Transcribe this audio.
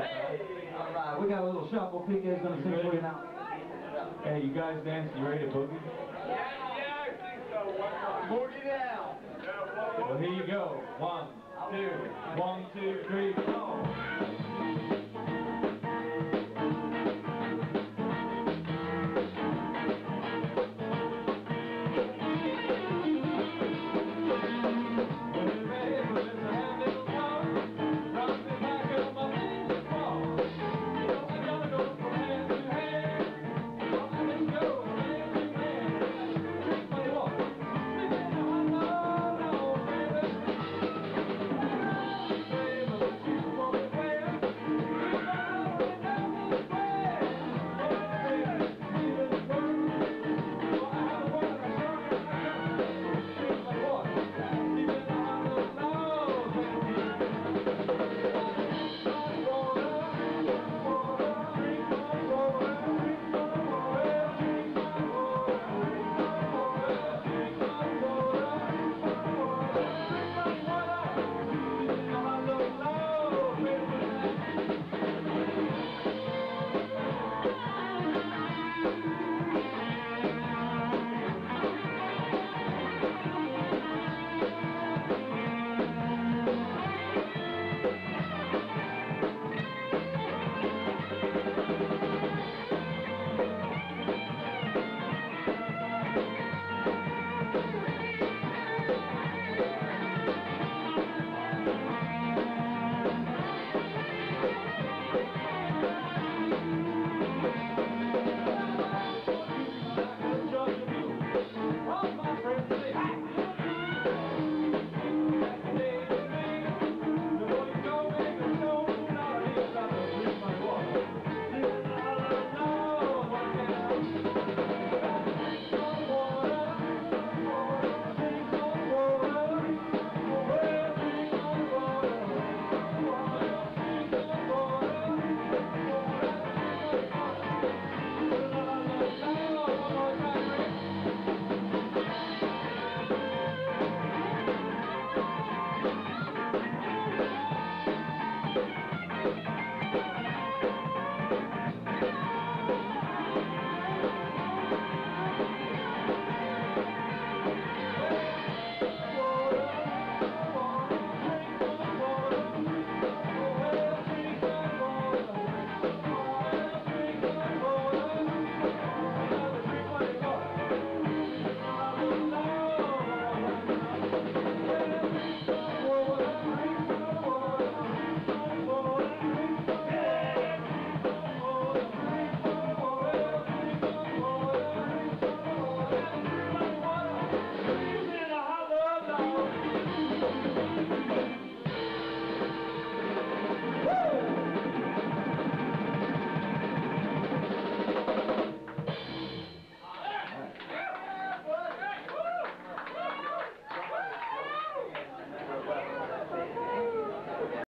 All right, we got a little shuffle. is gonna sing for you now. Hey, you guys dance? You ready to boogie? Boogie down. Well, here you go. One, two, one, two, three.